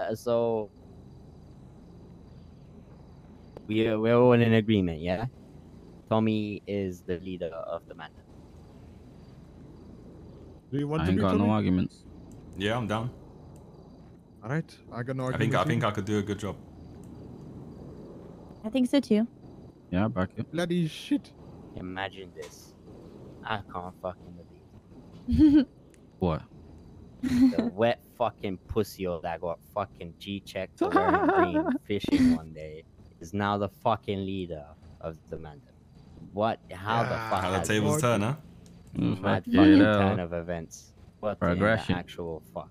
Uh, so we are, we're all in agreement, yeah. Tommy is the leader of the mandem. Do you want I to ain't be got no arguments. Yeah, I'm down. All right, I got no I think I think. I could do a good job. I think so too. Yeah, back it. Bloody shit. Imagine this. I can't fucking believe What? The wet fucking pussy old that got fucking G checked for wearing green fishing one day is now the fucking leader of the mandem. What? How the fuck? How the tables Lord. turn, huh? Mad mm-hmm. fucking yeah, turn of events. What Progression. the actual fuck?